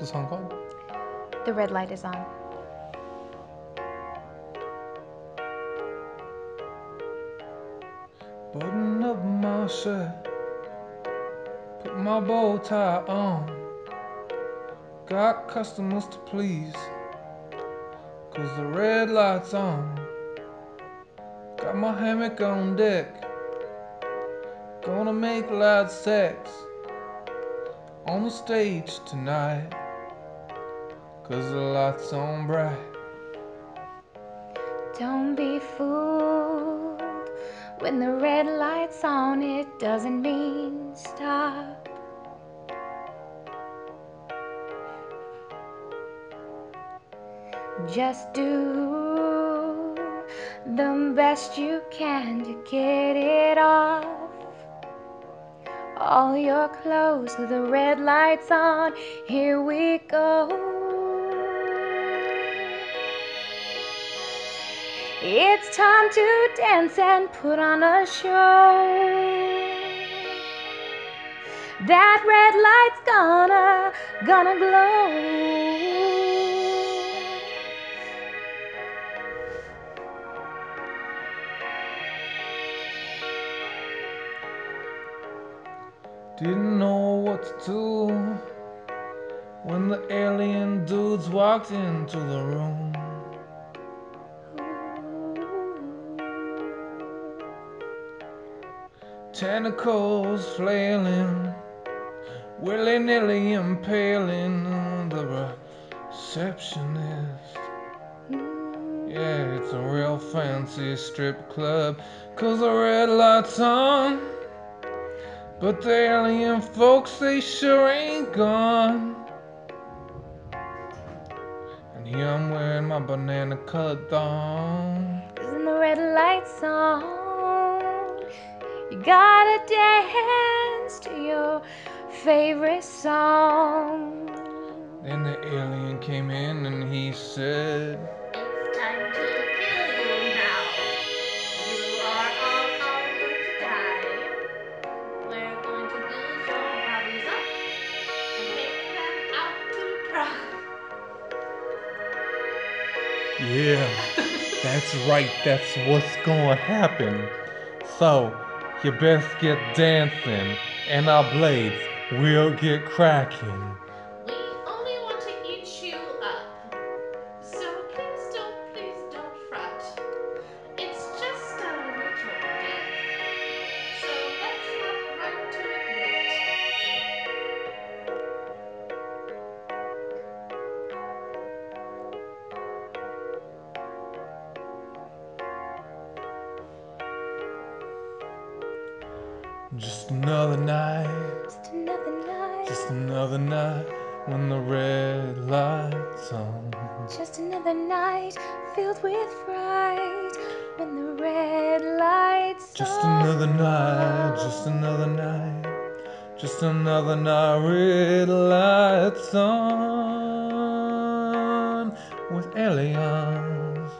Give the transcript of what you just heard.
the song called? The red light is on. Button up my shirt, put my bow tie on. Got customers to please, cause the red light's on. Got my hammock on deck, gonna make loud sex on the stage tonight, cause the light's on bright. Don't be fooled. When the red light's on, it doesn't mean stop. Just do the best you can to get it off. All your clothes with the red lights on. Here we go. It's time to dance and put on a show. That red light's gonna, gonna glow. Didn't know what to do when the alien dudes walked into the room. Tentacles flailing, willy nilly impaling the receptionist. Yeah, it's a real fancy strip club, cause the red light's on. But the alien folks, they sure ain't gone. And here I'm wearing my banana colored thong. Isn't the red light's on, you gotta dance to your favorite song. Then the alien came in and he said, It's time to kill you now. You are all going to die. We're going to use your bodies up and take them out to dry. Yeah, that's right, that's what's gonna happen. So, you best get dancing, and our blades will get cracking. Just another night, Just another night. just another night when the red light's on. Just another night filled with fright when the red lights Just on. another night, just another night, just another night, red lights on with aliens.